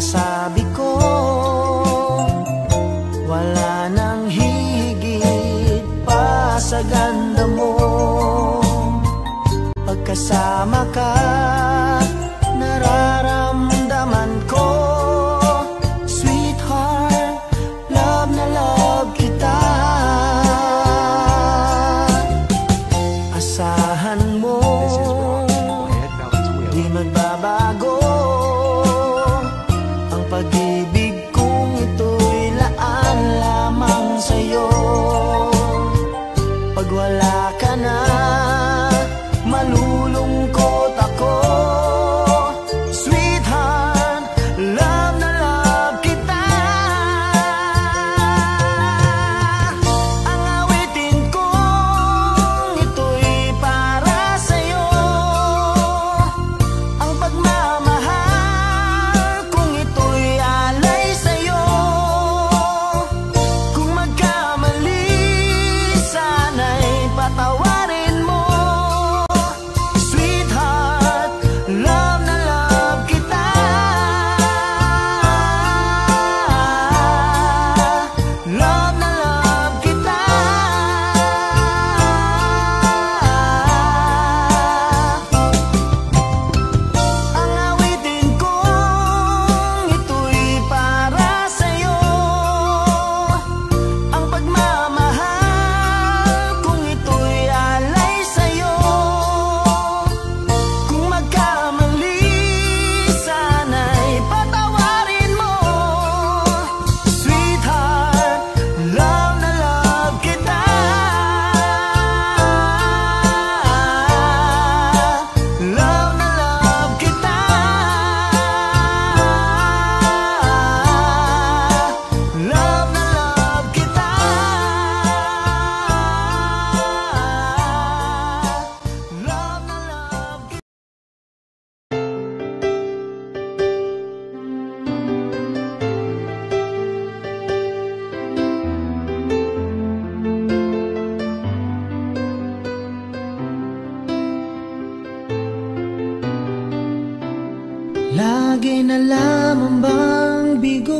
casa. Na lamang bang bigo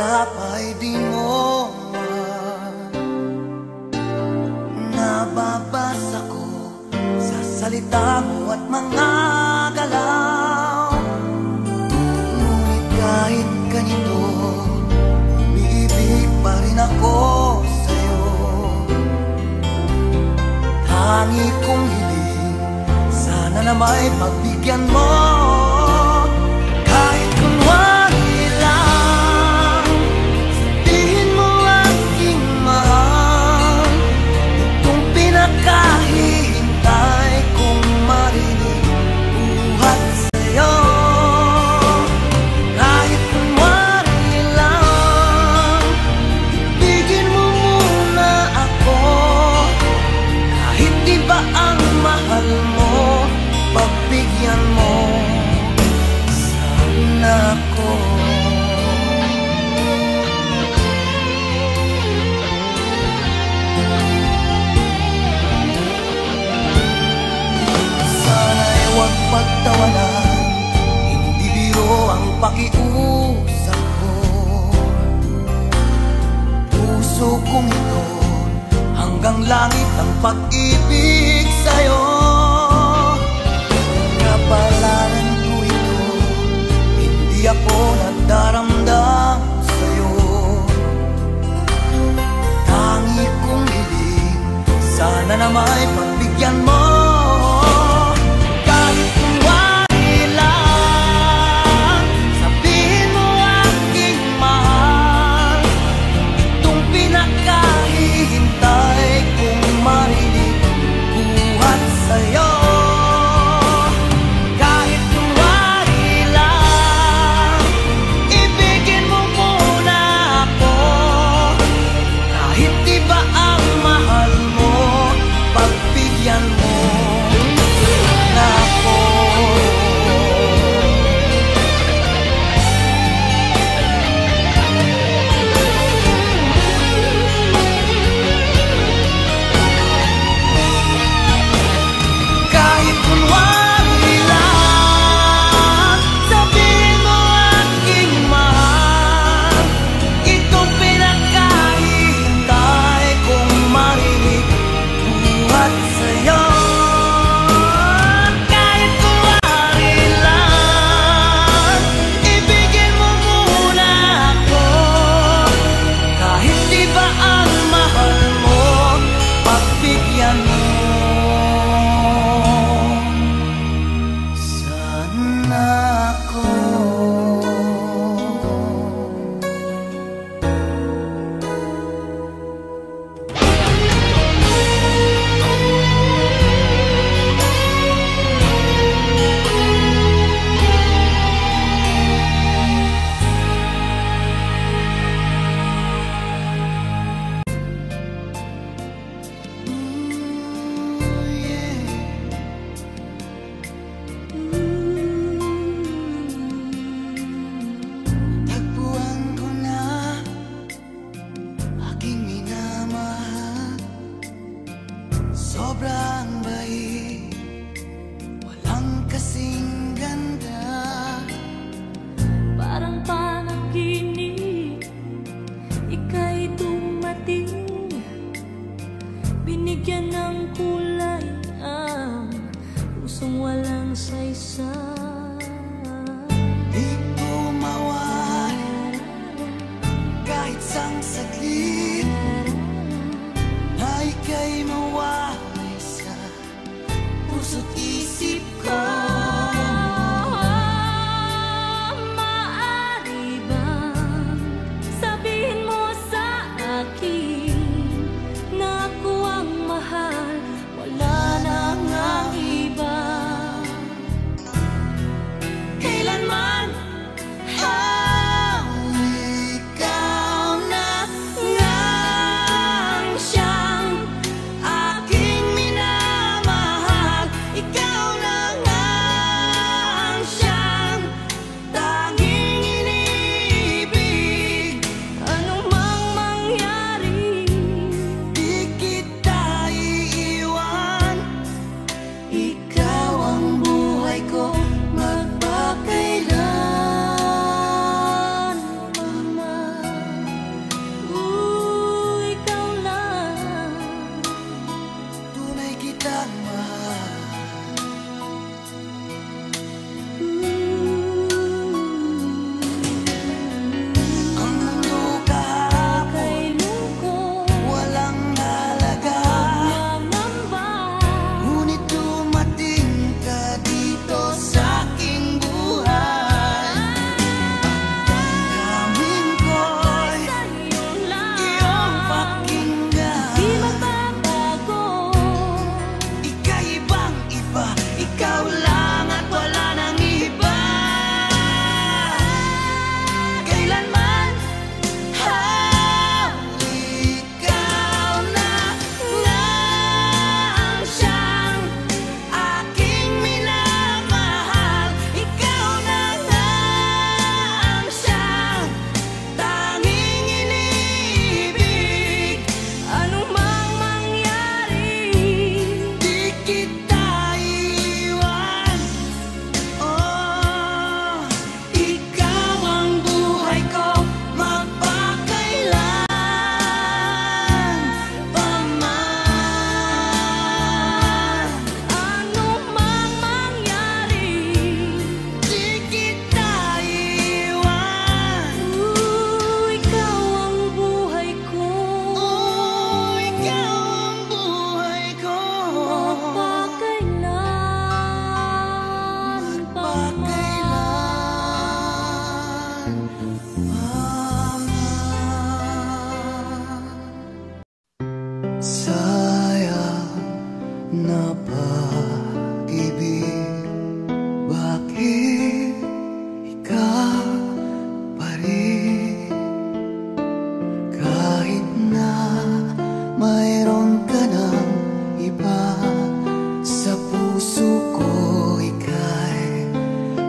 dapat di mo man. Nababasa ko sa salita mo at mga galaw. Ngunit kahit ganito, umiibig pa rin ako sa'yo. Tangi kong hiling, sana na may pagbigyan mo. langit ang pag-ibig sa'yo. Kapalaran ko ito, hindi ako nagdaramdam sa'yo. Tangi kong hiling, sana na may pag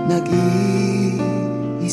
nag-iisa